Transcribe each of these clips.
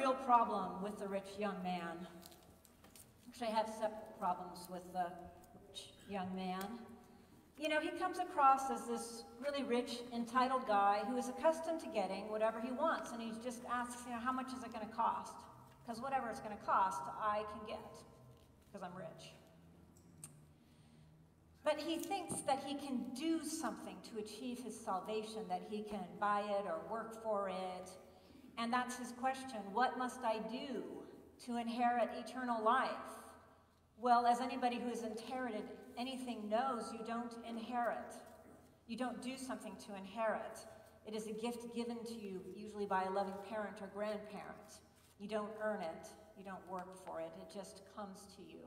real problem with the rich young man. Actually, I have separate problems with the rich young man. You know, he comes across as this really rich, entitled guy who is accustomed to getting whatever he wants, and he just asks, you know, how much is it going to cost? Because whatever it's going to cost, I can get, because I'm rich. But he thinks that he can do something to achieve his salvation, that he can buy it or work for it. And that's his question What must I do to inherit eternal life? Well, as anybody who has inherited anything knows, you don't inherit. You don't do something to inherit. It is a gift given to you, usually by a loving parent or grandparent. You don't earn it, you don't work for it, it just comes to you.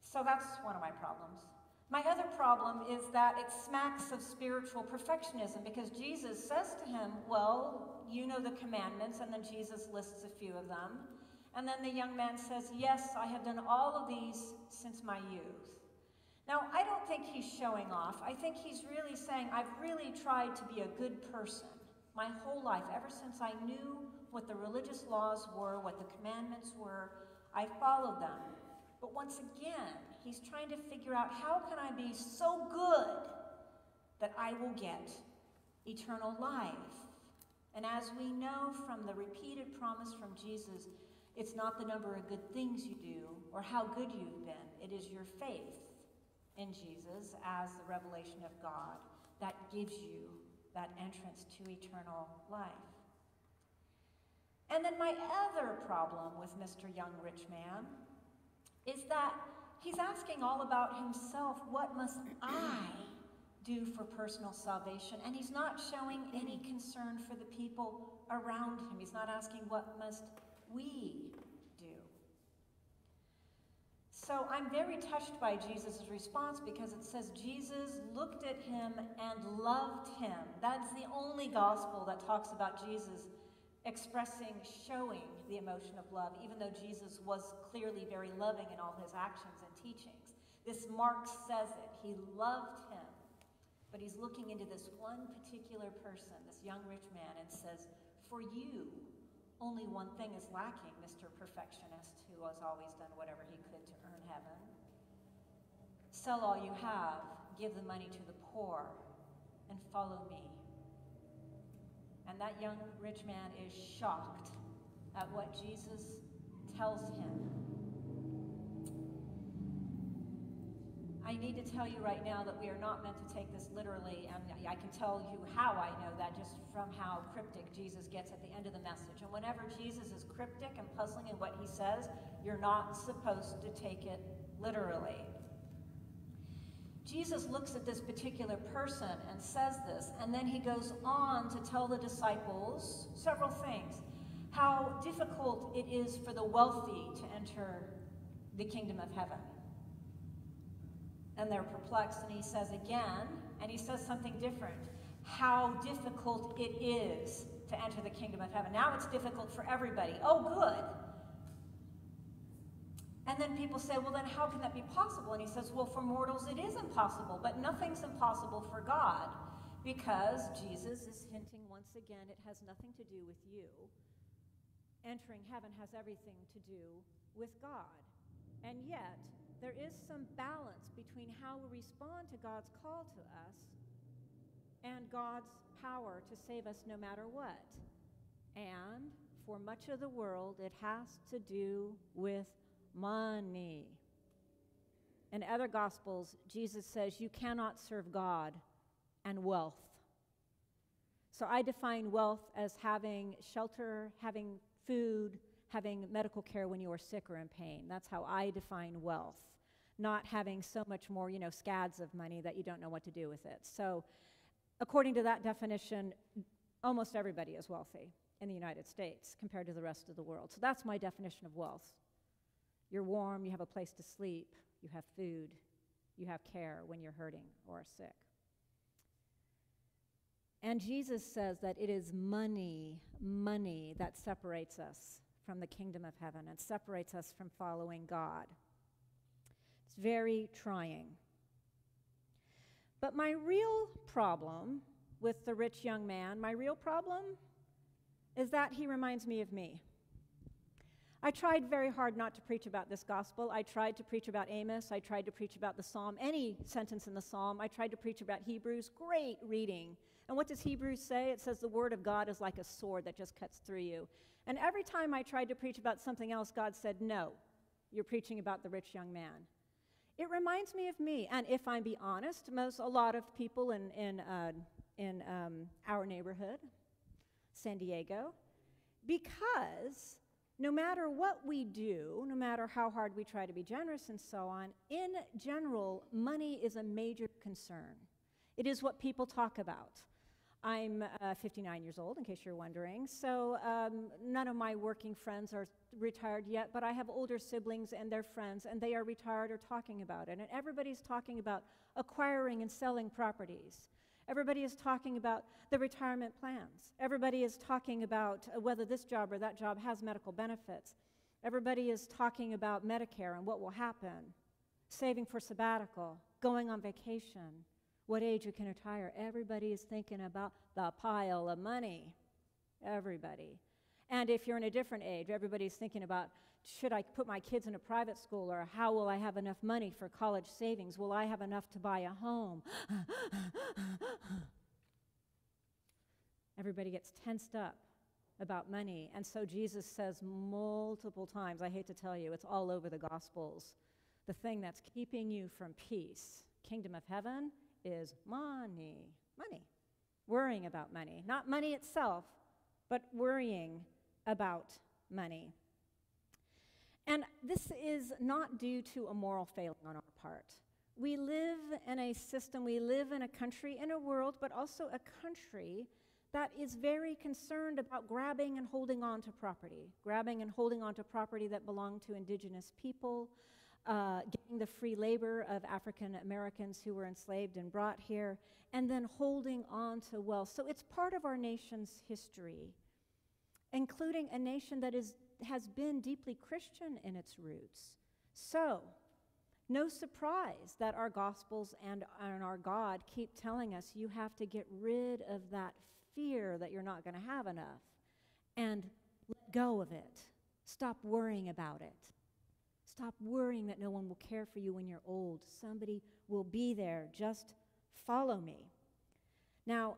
So that's one of my problems. My other problem is that it smacks of spiritual perfectionism because Jesus says to him, Well, you know the commandments, and then Jesus lists a few of them. And then the young man says, Yes, I have done all of these since my youth. Now, I don't think he's showing off. I think he's really saying, I've really tried to be a good person my whole life, ever since I knew what the religious laws were, what the commandments were, I followed them. But once again, he's trying to figure out how can I be so good that I will get eternal life. And as we know from the repeated promise from Jesus, it's not the number of good things you do or how good you've been, it is your faith in Jesus as the revelation of God that gives you that entrance to eternal life. And then my other problem with Mr. Young Rich Man is that he's asking all about himself. What must I do for personal salvation? And he's not showing any concern for the people around him. He's not asking, What must we do? So I'm very touched by Jesus' response because it says Jesus looked at him and loved him. That's the only gospel that talks about Jesus expressing, showing the emotion of love, even though Jesus was clearly very loving in all his actions and teachings. This Mark says it. He loved him. But he's looking into this one particular person, this young rich man, and says, For you, only one thing is lacking, Mr. Perfectionist, who has always done whatever he could to earn heaven. Sell all you have, give the money to the poor, and follow me. And that young rich man is shocked at what Jesus tells him. I need to tell you right now that we are not meant to take this literally, and I can tell you how I know that just from how cryptic Jesus gets at the end of the message. And whenever Jesus is cryptic and puzzling in what he says, you're not supposed to take it literally. Jesus looks at this particular person and says this, and then he goes on to tell the disciples several things. How difficult it is for the wealthy to enter the kingdom of heaven. And they're perplexed, and he says again, and he says something different. How difficult it is to enter the kingdom of heaven. Now it's difficult for everybody. Oh, good. And then people say, well, then how can that be possible? And he says, well, for mortals it is impossible, but nothing's impossible for God because Jesus is hinting once again it has nothing to do with you. Entering heaven has everything to do with God. And yet, there is some balance between how we respond to God's call to us and God's power to save us no matter what. And for much of the world, it has to do with money. In other Gospels, Jesus says you cannot serve God and wealth. So I define wealth as having shelter, having food, having medical care when you are sick or in pain. That's how I define wealth. Not having so much more, you know, scads of money that you don't know what to do with it. So, according to that definition, almost everybody is wealthy in the United States compared to the rest of the world. So, that's my definition of wealth. You're warm, you have a place to sleep, you have food, you have care when you're hurting or sick. And Jesus says that it is money, money that separates us from the kingdom of heaven and separates us from following God. It's very trying. But my real problem with the rich young man, my real problem is that he reminds me of me. I tried very hard not to preach about this gospel. I tried to preach about Amos. I tried to preach about the psalm, any sentence in the psalm. I tried to preach about Hebrews. Great reading. And what does Hebrews say? It says the word of God is like a sword that just cuts through you. And every time I tried to preach about something else, God said, No, you're preaching about the rich young man. It reminds me of me. And if I'm be honest, most a lot of people in, in, uh, in um, our neighborhood, San Diego, because no matter what we do, no matter how hard we try to be generous and so on, in general, money is a major concern. It is what people talk about. I'm uh, 59 years old, in case you're wondering. So, um, none of my working friends are retired yet, but I have older siblings and their friends, and they are retired or talking about it. And everybody's talking about acquiring and selling properties. Everybody is talking about the retirement plans. Everybody is talking about uh, whether this job or that job has medical benefits. Everybody is talking about Medicare and what will happen, saving for sabbatical, going on vacation, what age you can retire. Everybody is thinking about the pile of money. Everybody. And if you're in a different age, everybody's thinking about should I put my kids in a private school or how will I have enough money for college savings? Will I have enough to buy a home? Everybody gets tensed up about money. And so Jesus says multiple times, I hate to tell you, it's all over the Gospels. The thing that's keeping you from peace, kingdom of heaven, is money. Money. Worrying about money. Not money itself, but worrying about money. And this is not due to a moral failing on our part. We live in a system, we live in a country, in a world, but also a country that is very concerned about grabbing and holding on to property, grabbing and holding on to property that belonged to indigenous people, uh, getting the free labor of African Americans who were enslaved and brought here, and then holding on to wealth. So it's part of our nation's history, including a nation that is has been deeply Christian in its roots. So, no surprise that our Gospels and, and our God keep telling us you have to get rid of that fear that you're not going to have enough and let go of it. Stop worrying about it. Stop worrying that no one will care for you when you're old. Somebody will be there. Just follow me. Now,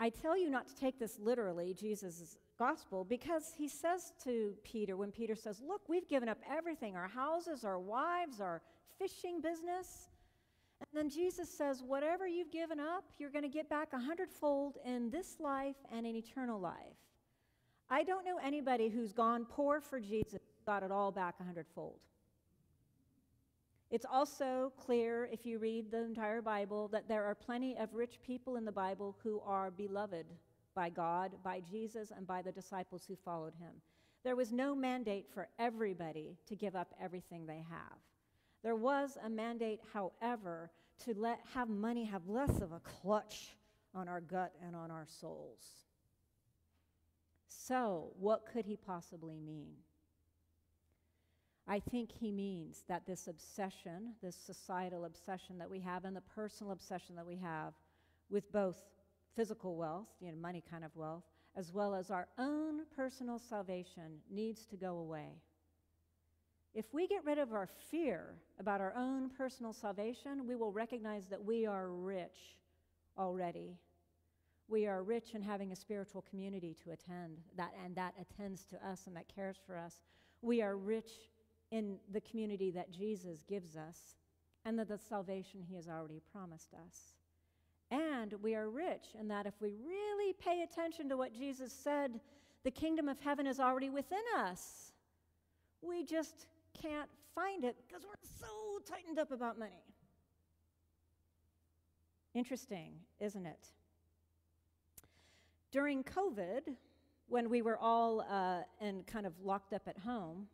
I tell you not to take this literally. Jesus gospel because he says to Peter, when Peter says, Look, we've given up everything our houses, our wives, our fishing business. And then Jesus says, Whatever you've given up, you're going to get back a hundredfold in this life and in eternal life. I don't know anybody who's gone poor for Jesus, got it all back a hundredfold. It's also clear, if you read the entire Bible, that there are plenty of rich people in the Bible who are beloved by God, by Jesus, and by the disciples who followed him. There was no mandate for everybody to give up everything they have. There was a mandate, however, to let have money have less of a clutch on our gut and on our souls. So, what could he possibly mean? I think he means that this obsession, this societal obsession that we have, and the personal obsession that we have with both physical wealth, you know, money kind of wealth, as well as our own personal salvation needs to go away. If we get rid of our fear about our own personal salvation, we will recognize that we are rich already. We are rich in having a spiritual community to attend, that, and that attends to us and that cares for us. We are rich in the community that Jesus gives us and that the salvation he has already promised us. And we are rich in that if we really pay attention to what Jesus said, the kingdom of heaven is already within us. We just can't find it because we're so tightened up about money. Interesting, isn't it? During COVID, when we were all uh, and kind of locked up at home,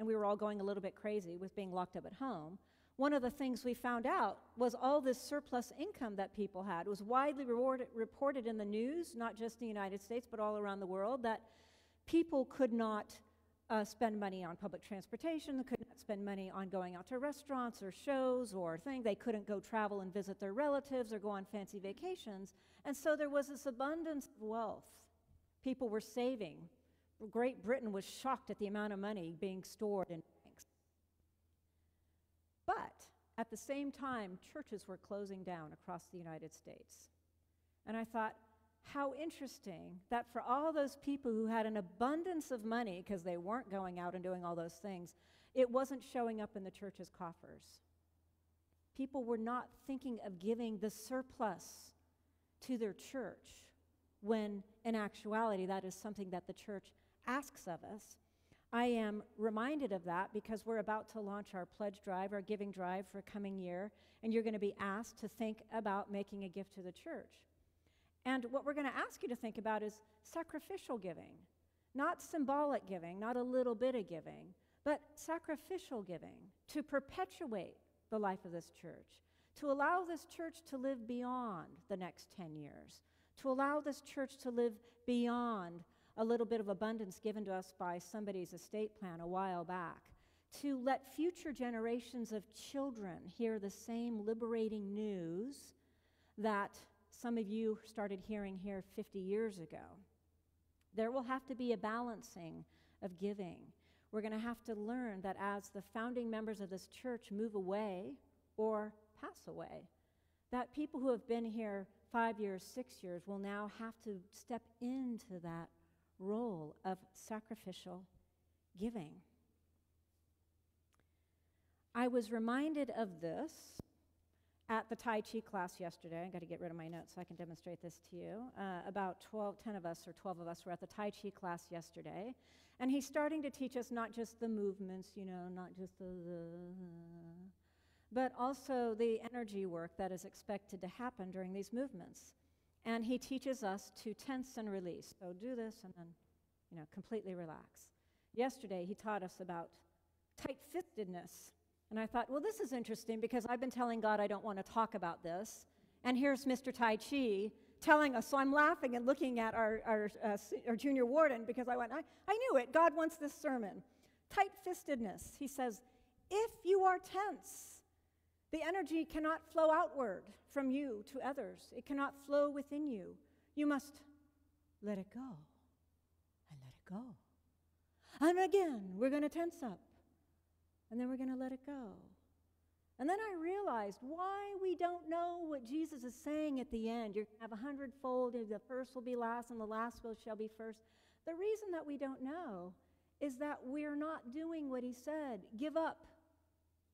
and we were all going a little bit crazy with being locked up at home, one of the things we found out was all this surplus income that people had. It was widely reported in the news, not just in the United States, but all around the world, that people could not uh, spend money on public transportation, they could not spend money on going out to restaurants or shows or things. They couldn't go travel and visit their relatives or go on fancy vacations. And so there was this abundance of wealth People were saving. Great Britain was shocked at the amount of money being stored in banks. But at the same time, churches were closing down across the United States. And I thought, how interesting that for all those people who had an abundance of money because they weren't going out and doing all those things, it wasn't showing up in the church's coffers. People were not thinking of giving the surplus to their church when, in actuality, that is something that the church asks of us. I am reminded of that because we're about to launch our pledge drive, our giving drive for coming year, and you're going to be asked to think about making a gift to the church. And what we're going to ask you to think about is sacrificial giving, not symbolic giving, not a little bit of giving, but sacrificial giving to perpetuate the life of this church, to allow this church to live beyond the next 10 years, to allow this church to live beyond a little bit of abundance given to us by somebody's estate plan a while back, to let future generations of children hear the same liberating news that some of you started hearing here 50 years ago. There will have to be a balancing of giving. We're going to have to learn that as the founding members of this church move away or pass away, that people who have been here five years, six years will now have to step into that role of sacrificial giving. I was reminded of this at the Tai Chi class yesterday. I got to get rid of my notes so I can demonstrate this to you. Uh, about 12, 10 of us or 12 of us were at the Tai Chi class yesterday. And he's starting to teach us not just the movements, you know, not just the, the but also the energy work that is expected to happen during these movements. And he teaches us to tense and release. So do this and then, you know, completely relax. Yesterday, he taught us about tight fistedness and I thought, well, this is interesting because I've been telling God I don't want to talk about this. And here's Mr. Tai Chi telling us. So I'm laughing and looking at our, our, uh, our junior warden because I went, I, I knew it. God wants this sermon. Tight fistedness. He says, if you are tense, the energy cannot flow outward from you to others, it cannot flow within you. You must let it go and let it go. And again, we're going to tense up and then we're going to let it go. And then I realized why we don't know what Jesus is saying at the end. You're going to have a hundredfold, the first will be last, and the last will shall be first. The reason that we don't know is that we're not doing what he said. Give up.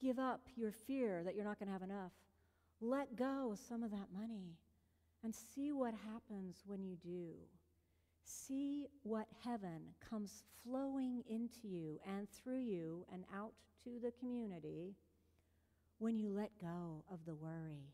Give up your fear that you're not going to have enough. Let go of some of that money and see what happens when you do. See what heaven comes flowing into you and through you and out to the community when you let go of the worry.